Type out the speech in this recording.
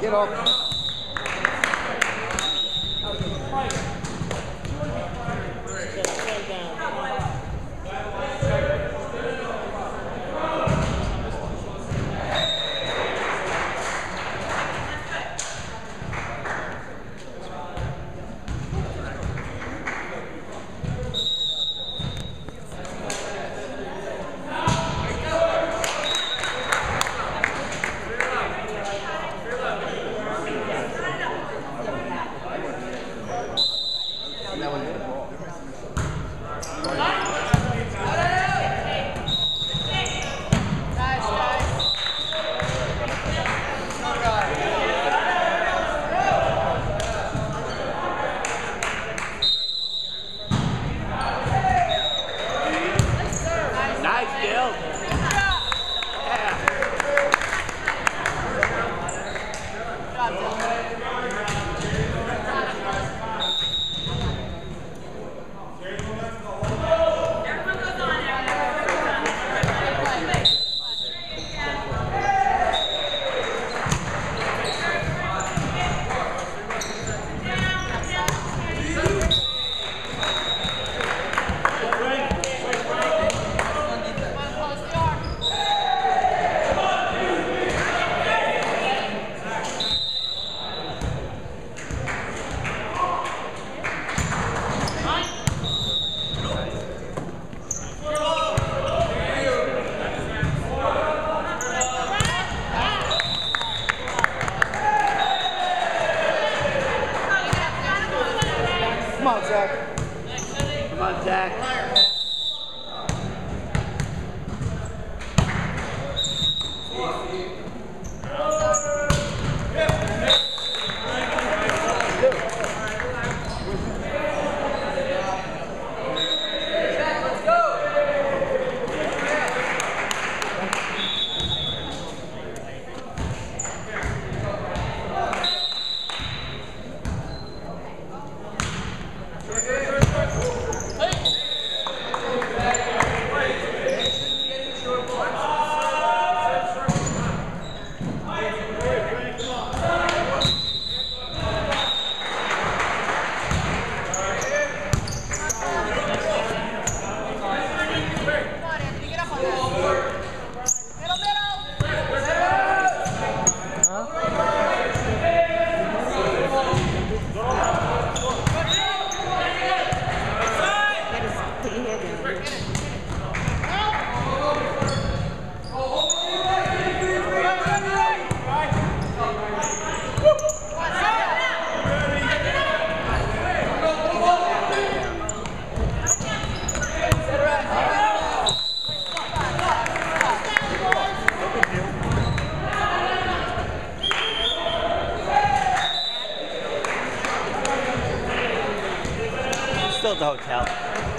Get off. Come on, Zach. Come on, Zach. At the hotel.